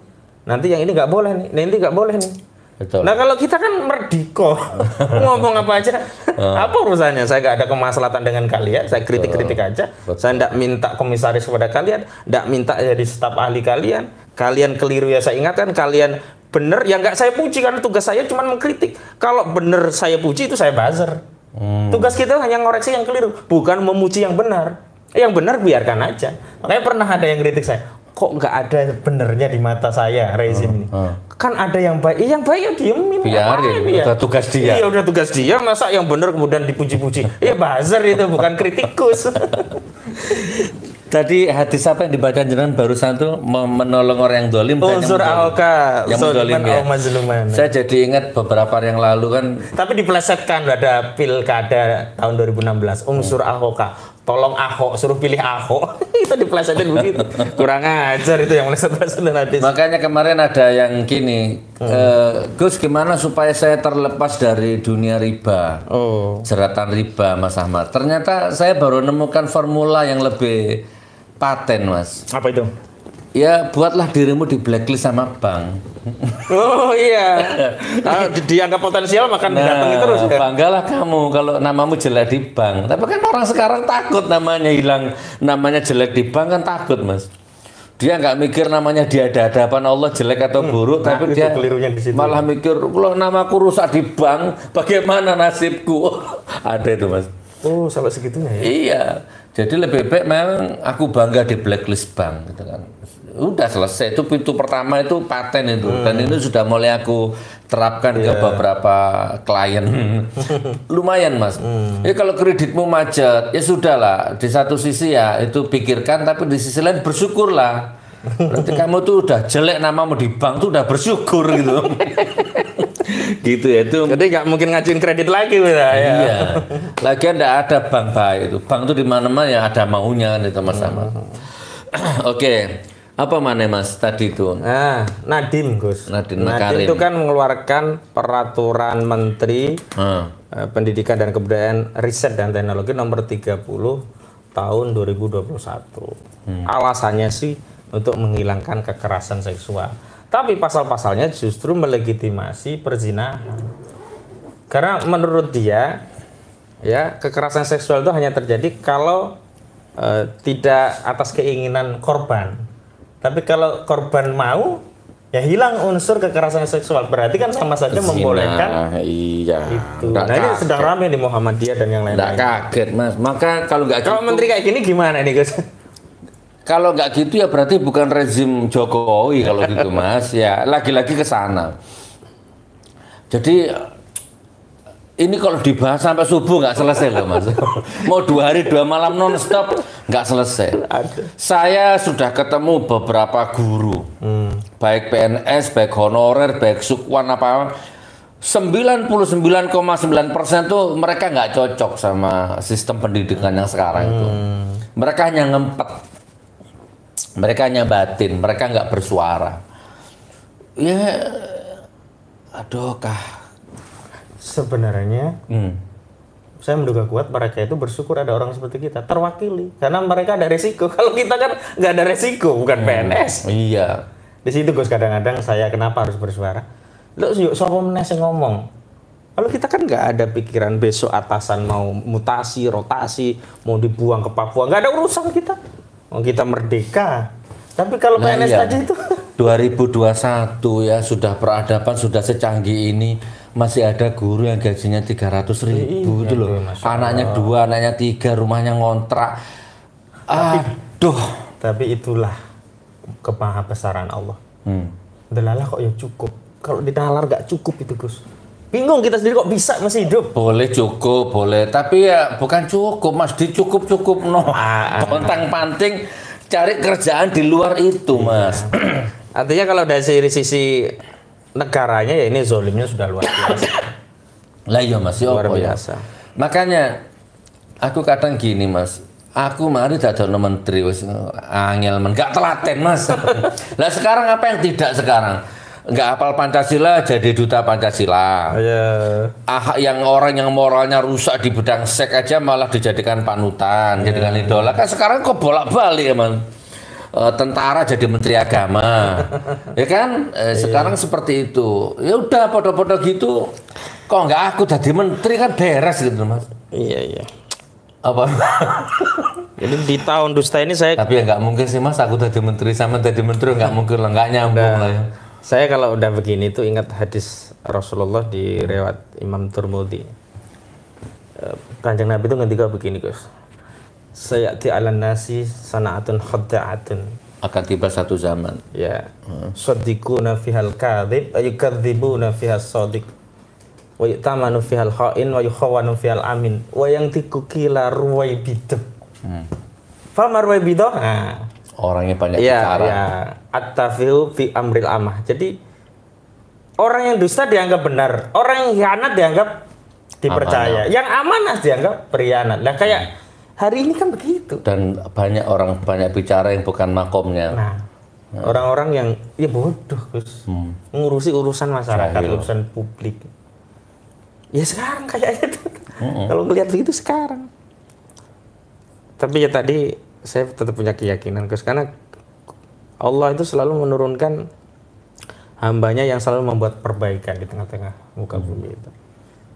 Nanti yang ini nggak boleh nih, nanti nggak boleh nih. Betul. Nah kalau kita kan merdiko, ngomong apa aja, Ah. apa urusannya? Saya nggak ada kemaslahatan dengan kalian, saya kritik-kritik aja. Saya nggak minta komisaris kepada kalian, nggak minta jadi staf ahli kalian. Kalian keliru ya saya ingatkan, kalian bener ya nggak saya puji karena tugas saya cuma mengkritik. Kalau bener saya puji itu saya buzzer. Hmm. Tugas kita hanya ngoreksi yang keliru, bukan memuji yang benar. Yang benar biarkan aja. Makanya pernah ada yang kritik saya, kok nggak ada benernya di mata saya rezim ini. Kan ada yang baik, Eh, yang baik ya diemin. Biarin, dia? udah tugas dia. Iya udah tugas dia, masa yang benar kemudian dipuji-puji. Iya buzzer itu bukan kritikus. Tadi hadis apa yang dibaca jenengan barusan tuh menolong orang yang dolim Unsur alka, yang mendolim ya. mazluman. Saya jadi ingat beberapa hari yang lalu kan Tapi dipelesetkan ada pilkada tahun 2016, unsur ahoka. Tolong Ahok, suruh pilih Ahok. itu dipelesetin begitu. Kurang ajar itu yang meleset-meleset hadis. makanya kemarin ada yang gini, Hmm. eh, Gus gimana supaya saya terlepas dari dunia riba? Oh. Jeratan riba Mas Ahmad. Ternyata saya baru nemukan formula yang lebih paten Mas. Apa itu? Ya buatlah dirimu di blacklist sama bank. Oh iya. Ah, di- dianggap potensial makan didatangi terus. ya? banggalah kamu kalau namamu jelek di bank. Tapi kan orang sekarang takut namanya hilang, namanya jelek di bank kan takut mas. dia nggak mikir namanya dia ada hadapan Allah jelek atau buruk, Nah, tapi dia kelirunya di situ. malah mikir, kalau namaku rusak di bank, bagaimana nasibku? ada itu mas. Oh, sampai segitunya ya. Iya, jadi lebih baik memang aku bangga di blacklist bank gitu kan. Udah selesai itu pintu pertama itu paten itu dan ini sudah mulai aku terapkan ke beberapa klien. Lumayan mas. Ya kalau kreditmu macet ya sudahlah. Di satu sisi ya itu pikirkan tapi di sisi lain bersyukurlah. Berarti kamu tuh udah jelek namamu di bank tuh udah bersyukur gitu. gitu ya itu Jadi nggak mungkin ngajuin kredit lagi ya. Iya. Lagian tidak ada bank baik itu. Bank itu di mana-mana ya ada maunya nih teman-teman. Oke. Apa mana Mas tadi itu? Nah, Nadim Gus. Nadiem Makarim. itu kan mengeluarkan peraturan menteri Hmm. eh, Pendidikan dan Kebudayaan Riset dan Teknologi nomor 30 tahun 2021. Alasannya sih untuk menghilangkan kekerasan seksual. Tapi pasal-pasalnya justru melegitimasi perzinahan. Karena menurut dia ya kekerasan seksual itu hanya terjadi kalau eh, tidak atas keinginan korban. Tapi kalau korban mau ya hilang unsur kekerasan seksual. Berarti kan sama saja membolehkan Nah, iya. itu. Nggak Nah ini kaget. sedang rame di Muhammadiyah dan yang lain-lain. kaget Mas. Maka kalau nggak Kalau gitu, menteri kayak gini gimana nih Gus? Kalau nggak gitu ya berarti bukan rezim Jokowi kalau gitu Mas. Ya lagi-lagi ke sana. Jadi ini kalau dibahas sampai subuh nggak selesai loh Mas. Mau dua hari dua malam non stop nggak selesai. Saya sudah ketemu beberapa guru, baik PNS, baik honorer, baik sukwan apa 99,9 persen tuh mereka nggak cocok sama sistem pendidikan yang sekarang itu. Mereka hanya ngempet, mereka hanya batin, mereka nggak bersuara. Ya, aduh kah. Sebenarnya Hmm. saya menduga kuat mereka itu bersyukur ada orang seperti kita terwakili karena mereka ada resiko. Kalau kita kan nggak ada resiko, bukan PNS. Iya. Di situ Gus kadang-kadang saya kenapa harus bersuara? Lo yuk sopo sing ngomong. Kalau kita kan nggak ada pikiran besok atasan mau mutasi, rotasi, mau dibuang ke Papua, nggak ada urusan kita. Mau kita merdeka. Tapi kalau Nah, PNS iya. aja itu 2021 ya sudah peradaban sudah secanggih ini masih ada guru yang gajinya 300 ribu itu loh anaknya dua anaknya tiga rumahnya ngontrak aduh Tapi itulah kemahabesaran Allah. hmm. Delalah kok ya cukup. Kalau dinalar nggak cukup itu Gus. Bingung kita sendiri kok bisa masih hidup. boleh cukup boleh tapi ya bukan cukup mas dicukup cukup no Ah, ah. pontang panting cari kerjaan di luar itu mas Artinya kalau dari sisi, sisi negaranya ya ini zolimnya sudah luar biasa. lah iya mas ya luar ya biasa. Makanya aku kadang gini mas, aku mari dadak menteri wis angel men, gak telaten mas. lah sekarang apa yang tidak sekarang? Nggak hafal Pancasila jadi duta Pancasila. Ya. Ah, yang orang yang moralnya rusak di bidang seks aja malah dijadikan panutan, jadikan idola. Kan sekarang kok bolak-balik ya man. Eh, tentara jadi menteri agama, ya kan? Eh, sekarang seperti itu. Ya udah, podo-podo gitu. Kok nggak aku jadi menteri kan beres gitu mas? Iya iya. Apa? Jadi di tahun dusta ini saya Tapi ya nggak mungkin sih mas, aku jadi menteri sama jadi menteri nggak mungkin lah, nggak nyambung lah ya. Saya kalau udah begini tuh ingat hadis Rasulullah di riwayat Imam Turmudi. Eh, Kanjeng Nabi itu ngendika begini Gus. Sayati ala nasi sana'atun khadda'atun. Akan tiba satu zaman. Ya. Saddiquna fihal kadhib wa yukadzibuna fihal sadiq. Wa yu'tamanu fihal kha'in wa yukhawanu fihal amin. Wa yang tikukila ruwai bidep. Fama ruwai bidep? Nah. Orangnya banyak Iya, bicara. ya. At-tafihu fi amril amah. Jadi orang yang dusta dianggap benar, orang yang hianat dianggap dipercaya, yang amanah dianggap berkhianat. Nah, kayak hari ini kan begitu. Dan banyak orang banyak bicara yang bukan makomnya. Nah, orang-orang yang ya bodoh, Gus. Mengurusi urusan masyarakat, Jahil. urusan publik. Ya sekarang kayaknya tuh. Kalau ngelihat begitu sekarang. Tapi ya tadi saya tetap punya keyakinan, Gus, karena Allah itu selalu menurunkan hambanya yang selalu membuat perbaikan di tengah-tengah muka bumi itu.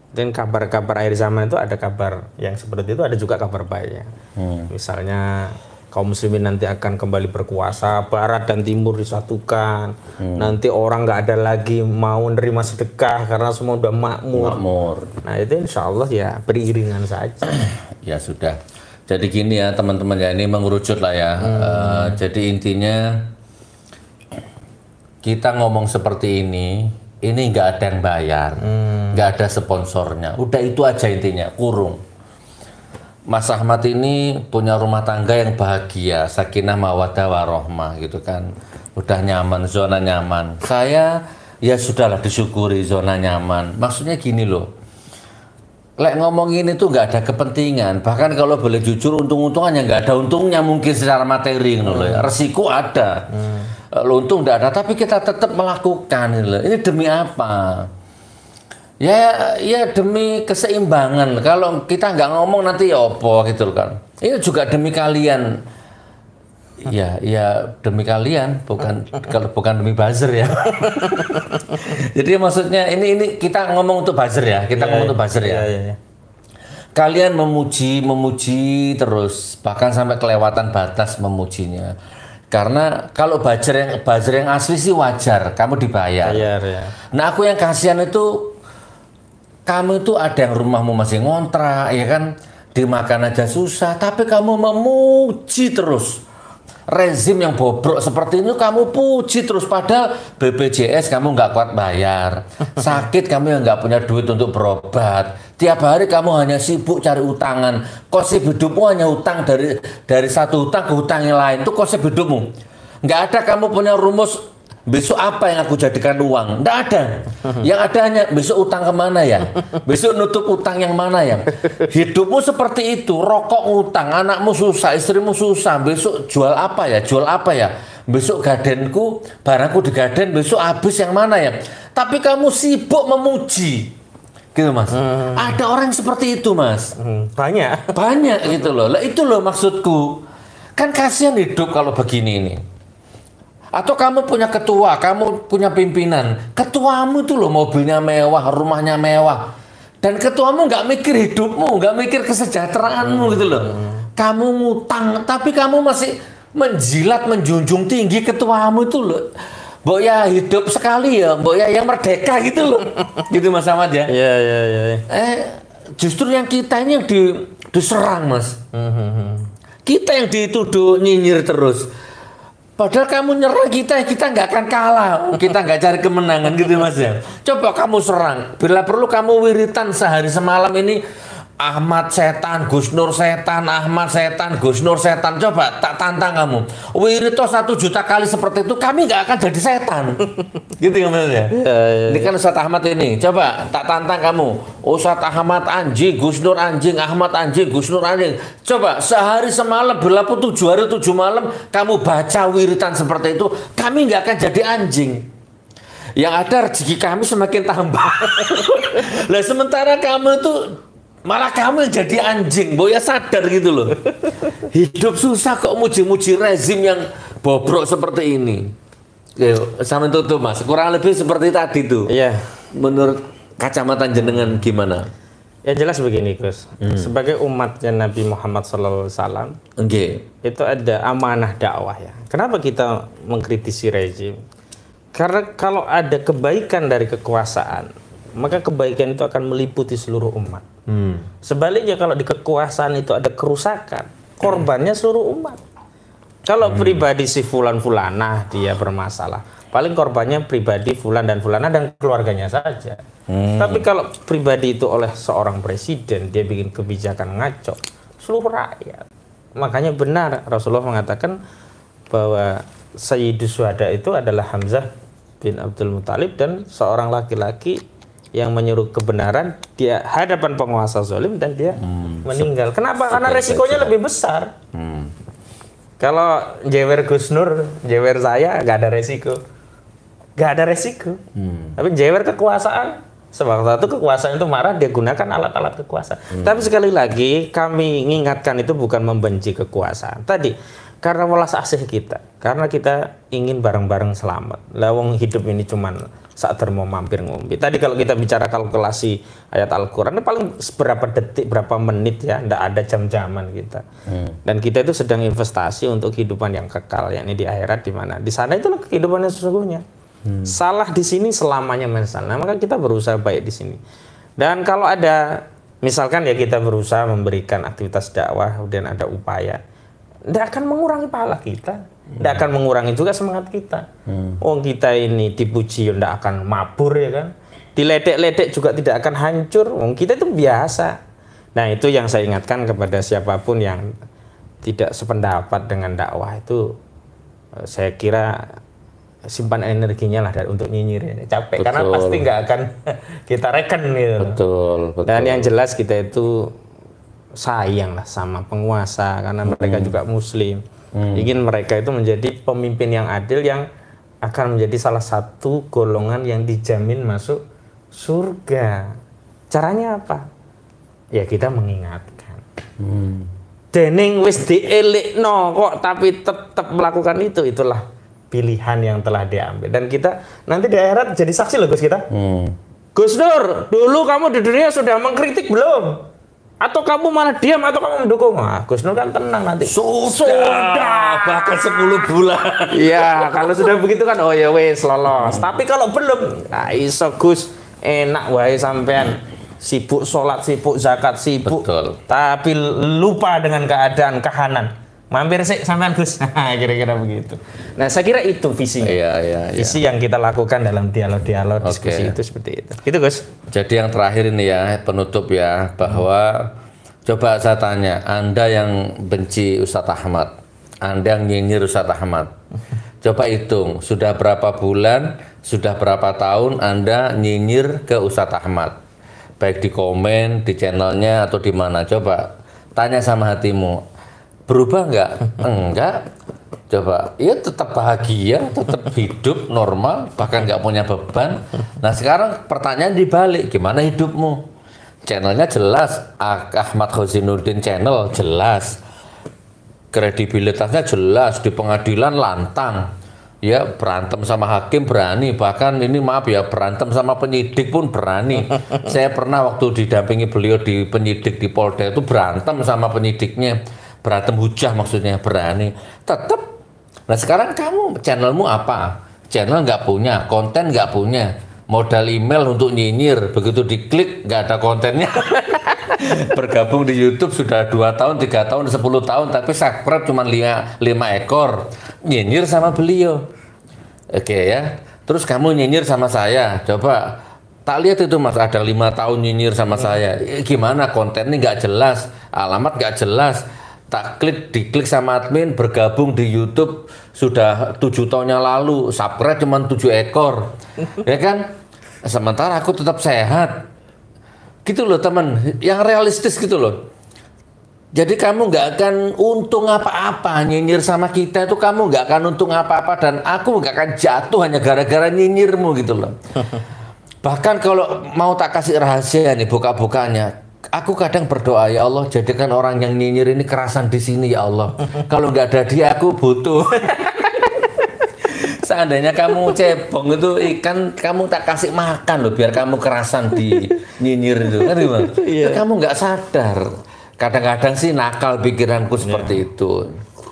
Dan kabar-kabar akhir zaman itu ada kabar yang seperti itu, ada juga kabar baiknya. Hmm. Misalnya kaum muslimin nanti akan kembali berkuasa, barat dan timur disatukan. Nanti orang nggak ada lagi mau nerima sedekah karena semua udah makmur. Makmur. Nah itu insya Allah ya beriringan saja. Ya sudah. Jadi gini ya teman-teman ya ini mengerucut lah ya. Eh, jadi intinya kita ngomong seperti ini, ini nggak ada yang bayar, nggak ada sponsornya. Udah itu aja intinya, kurung. Mas Ahmad ini punya rumah tangga yang bahagia, sakinah mawadah warohmah gitu kan. Udah nyaman, zona nyaman. Saya ya sudahlah disyukuri zona nyaman. Maksudnya gini loh, Lek ngomong ini tuh nggak ada kepentingan. Bahkan kalau boleh jujur, untung-untungannya nggak ada untungnya mungkin secara materi, gitu loh ya. Resiko ada, Eh, untung nggak ada. Tapi kita tetap melakukan, gitu loh. Ini demi apa? Ya, ya demi keseimbangan. Kalau kita nggak ngomong nanti ya opo gitu kan. Ini juga demi kalian. Ya, ya demi kalian, bukan kalau bukan demi buzzer ya. Jadi maksudnya ini ini kita ngomong untuk buzzer ya, kita ngomong untuk buzzer ya. Iya, iya, iya. Kalian memuji, memuji terus, bahkan sampai kelewatan batas memujinya. Karena kalau buzzer yang buzzer yang asli sih wajar, kamu dibayar. Bayar ya. Nah aku yang kasihan itu kamu itu ada yang rumahmu masih ngontrak ya kan dimakan aja susah tapi kamu memuji terus rezim yang bobrok seperti ini kamu puji terus. Padahal BPJS kamu nggak kuat bayar. Sakit kamu yang nggak punya duit untuk berobat. Tiap hari kamu hanya sibuk cari utangan. Konsep hidupmu hanya utang dari dari satu utang ke utang yang lain. Itu konsep hidupmu. Nggak ada kamu punya rumus besok apa yang aku jadikan uang? Nggak ada. Yang ada hanya besok utang ke mana ya? Besok nutup utang yang mana ya? Hidupmu seperti itu rokok ngutang anakmu susah istrimu susah. Besok jual apa ya? Jual apa ya? Besok gadenku barangku di gaden besok habis yang mana ya? Tapi kamu sibuk memuji. Gitu mas. Ada orang seperti itu mas. Hmm, banyak. banyak gitu loh. Lah itu loh maksudku. Kan kasihan hidup kalau begini ini atau kamu punya ketua, kamu punya pimpinan, ketuamu itu loh mobilnya mewah, rumahnya mewah, dan ketuamu nggak mikir hidupmu, nggak mikir kesejahteraanmu gitu loh. Kamu ngutang, tapi kamu masih menjilat, menjunjung tinggi ketuamu itu loh. Mbok ya hidup sekali ya, mbok ya yang merdeka gitu loh. gitu Mas Ahmad ya. Iya iya iya. Eh, justru yang kita ini yang di, diserang mas. Kita yang dituduh nyinyir terus. Padahal kamu nyerang kita, kita nggak akan kalah. Kita nggak cari kemenangan gitu mas ya. Coba kamu serang. Bila perlu kamu wiritan sehari semalam ini. Ahmad setan, Gus Nur setan, Ahmad setan, Gus Nur setan. Coba tak tantang kamu. Wirito satu juta kali seperti itu, kami nggak akan jadi setan. gitu ya mas ya. Ini kan Ustadz Ahmad ini. Coba tak tantang kamu. Ustadz Ahmad anjing, Gus Nur anjing, Ahmad anjing, Gus Nur anjing. Coba sehari semalam berlaku tujuh hari tujuh malam kamu baca wiritan seperti itu, kami nggak akan jadi anjing. Yang ada rezeki kami semakin tambah. lah sementara kamu itu malah kamu yang jadi anjing, boya sadar gitu loh. Hidup susah kok muji-muji rezim yang bobrok seperti ini. Yuk, sama tutup mas, kurang lebih seperti tadi tuh. Iya. Menurut kacamata jenengan gimana? Ya jelas begini Gus. Sebagai umatnya Nabi Muhammad SAW Oke, itu ada amanah dakwah ya. Kenapa kita mengkritisi rezim? Karena kalau ada kebaikan dari kekuasaan, maka kebaikan itu akan meliputi seluruh umat. Sebaliknya kalau di kekuasaan itu ada kerusakan, korbannya seluruh umat. Kalau pribadi si fulan fulana dia bermasalah, paling korbannya pribadi fulan dan fulana dan keluarganya saja. Tapi kalau pribadi itu oleh seorang presiden dia bikin kebijakan ngaco, seluruh rakyat. Makanya benar Rasulullah mengatakan bahwa Sayyidus Syuhada itu adalah Hamzah bin Abdul Muthalib dan seorang laki-laki yang menyuruh kebenaran di hadapan penguasa zalim dan dia meninggal. Kenapa? Karena resikonya lebih besar. Kalau jewer Gus Nur, jewer saya nggak ada resiko. Nggak ada resiko. Tapi jewer kekuasaan, sewaktu kekuasaan itu marah, dia gunakan alat-alat kekuasaan. Tapi sekali lagi, kami mengingatkan itu bukan membenci kekuasaan. Tadi, karena welas asih kita. Karena kita ingin bareng-bareng selamat. Lawang hidup ini cuman saat mau mampir ngombe. Tadi kalau kita bicara kalkulasi ayat Al-Quran, paling berapa detik, berapa menit ya, tidak ada jam-jaman kita. Hmm. Dan kita itu sedang investasi untuk kehidupan yang kekal, yakni di akhirat di mana. Di sana itulah kehidupan yang sesungguhnya. Hmm. Salah di sini selamanya menyesal. maka kita berusaha baik di sini. Dan kalau ada, misalkan ya kita berusaha memberikan aktivitas dakwah, kemudian ada upaya, tidak akan mengurangi pahala kita tidak akan mengurangi juga semangat kita. Hmm. Oh kita ini dipuji tidak akan mabur ya kan. Diledek-ledek juga tidak akan hancur. Oh kita itu biasa. Nah itu yang saya ingatkan kepada siapa pun yang tidak sependapat dengan dakwah itu eh, saya kira simpan energinya lah dari untuk nyinyir ya. capek betul. karena pasti nggak akan kita reken gitu. Betul, betul. Dan yang jelas kita itu sayang lah sama penguasa karena mereka hmm. juga muslim Hmm. Ingin mereka itu menjadi pemimpin yang adil yang akan menjadi salah satu golongan yang dijamin masuk surga. Caranya apa? Ya kita mengingatkan. Hmm. Dening wis no kok tapi tetap melakukan itu itulah pilihan yang telah diambil dan kita nanti di akhirat jadi saksi loh Gus kita. Hmm. Gus Dur, dulu kamu di dunia sudah mengkritik belum? Atau kamu malah diam atau kamu mendukung? Nah, Gus Nur kan tenang nanti. Sudah, sudah. bahkan 10 bulan. Iya, kalau sudah begitu kan oh ya wes lolos. Hmm. Tapi kalau belum, nah iso Gus enak wae sampean sibuk sholat, sibuk zakat, sibuk. Betul. Tapi lupa dengan keadaan kahanan mampir sih sampean Gus kira-kira begitu nah saya kira itu visi iya, iya, iya. visi yang kita lakukan dalam dialog-dialog okay. diskusi itu seperti itu itu Gus jadi yang terakhir ini ya penutup ya bahwa hmm. coba saya tanya Anda yang benci Ustadz Ahmad Anda yang nyinyir Ustadz Ahmad coba hitung sudah berapa bulan sudah berapa tahun Anda nyinyir ke Ustadz Ahmad baik di komen di channelnya atau di mana coba tanya sama hatimu berubah nggak? Enggak. Coba, ya tetap bahagia, tetap hidup normal, bahkan nggak punya beban. Nah sekarang pertanyaan dibalik, gimana hidupmu? Channelnya jelas, Ahmad Khozinuddin channel jelas, kredibilitasnya jelas di pengadilan lantang, ya berantem sama hakim berani bahkan ini maaf ya berantem sama penyidik pun berani saya pernah waktu didampingi beliau di penyidik di Polda itu berantem sama penyidiknya berantem hujah maksudnya berani. Tetap nah sekarang kamu channelmu apa? Channel nggak punya konten nggak punya. Modal email untuk nyinyir begitu diklik nggak ada kontennya. Bergabung di YouTube sudah dua tahun tiga tahun sepuluh tahun tapi subscribe cuma lima, lima ekor. Nyinyir sama beliau. Oke ya. Terus kamu nyinyir sama saya. Coba tak lihat itu mas ada lima tahun nyinyir sama saya. Gimana? Kontennya nggak jelas alamat nggak jelas tak klik diklik sama admin bergabung di YouTube sudah tujuh tahunnya lalu. Subscribe cuma tujuh ekor. Ya kan? Sementara aku tetap sehat. Gitu loh teman. Yang realistis gitu loh. Jadi kamu nggak akan untung apa-apa nyinyir sama kita itu. Kamu nggak akan untung apa-apa dan aku nggak akan jatuh hanya gara-gara nyinyirmu gitu loh. Bahkan kalau mau tak kasih rahasia nih buka-bukanya aku kadang berdoa ya Allah jadikan orang yang nyinyir ini kerasan di sini ya Allah. Kalau nggak ada dia aku butuh. Seandainya kamu cebong itu ikan kamu tak kasih makan loh biar kamu kerasan di nyinyir itu kan gimana? Yeah. Kamu nggak sadar. Kadang-kadang sih nakal pikiranku seperti yeah. itu.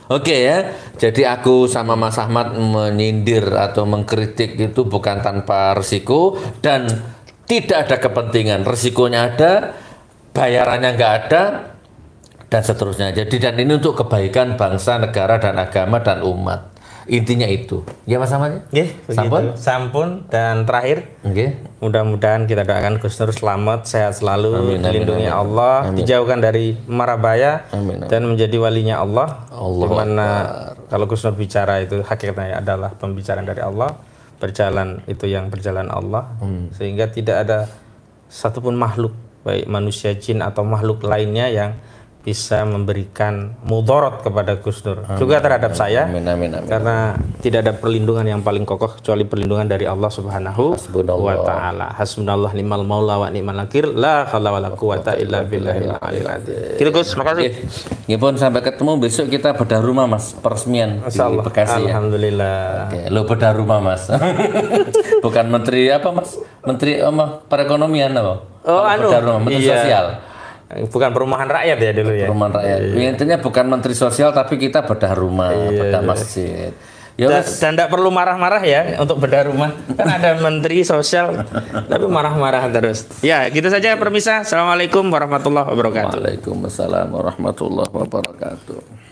Oke okay, ya, jadi aku sama Mas Ahmad menyindir atau mengkritik itu bukan tanpa resiko dan tidak ada kepentingan. Resikonya ada, bayarannya nggak ada dan seterusnya. Jadi dan ini untuk kebaikan bangsa, negara dan agama dan umat. Intinya itu. Ya Mas Ahmad? Ya, sampun. Sampun dan terakhir. Okay. Mudah-mudahan kita doakan Gus Nur selamat, sehat selalu, amin, dilindungi amin, Allah, amin. dijauhkan dari marabaya amin, amin. dan menjadi walinya Allah. Allah. Di mana kalau Gus Nur bicara itu hakikatnya adalah pembicaraan dari Allah, berjalan itu yang berjalan Allah, hmm. sehingga tidak ada satupun makhluk baik manusia jin atau makhluk lainnya yang bisa memberikan mudorot kepada Gus Nur juga terhadap saya Amin amin amin. karena tidak ada perlindungan yang paling kokoh kecuali perlindungan dari Allah Subhanahu wa taala. Hasbunallah ni'mal maula wa ni'mal nakir. La haula wala quwata illa billahil aliyil azim. Gitu Gus, makasih. Ya pun sampai ketemu besok kita bedah rumah mas peresmian di. Bekasi ya. Alhamdulillah. Oke, lo bedah rumah mas. Bukan menteri apa mas? Menteri apa? Perekonomian apa? Oh, anu. bedah rumah, menteri Iya. sosial. Bukan perumahan rakyat ya dulu ya. Perumahan rakyat. Intinya bukan menteri sosial tapi kita bedah rumah, bedah masjid. Ya Dan, tidak perlu marah-marah ya untuk bedah rumah. Kan ada menteri sosial tapi marah-marah terus. Ya, gitu saja permisah. Assalamualaikum warahmatullahi wabarakatuh. Waalaikumsalam warahmatullahi wabarakatuh.